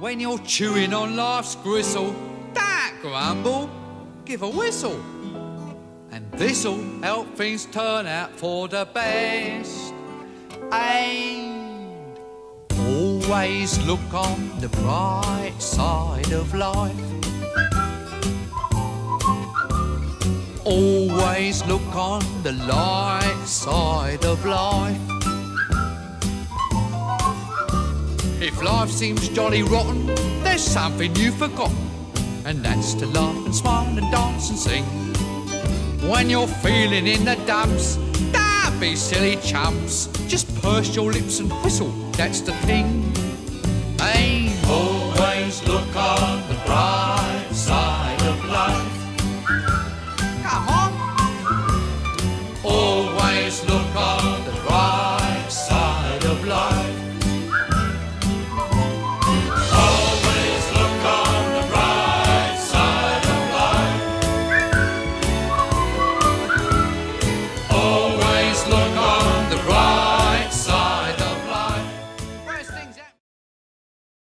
When you're chewing on life's gristle, that grumble, give a whistle. And this'll help things turn out for the best. And always look on the bright side of life. Always look on the light side of life. If life seems jolly rotten, there's something you've forgotten, and that's to laugh and smile and dance and sing. When you're feeling in the dumps, don't be silly chumps. Just purse your lips and whistle, that's the thing. Hey, always look on the bright side of life. Come on. Always look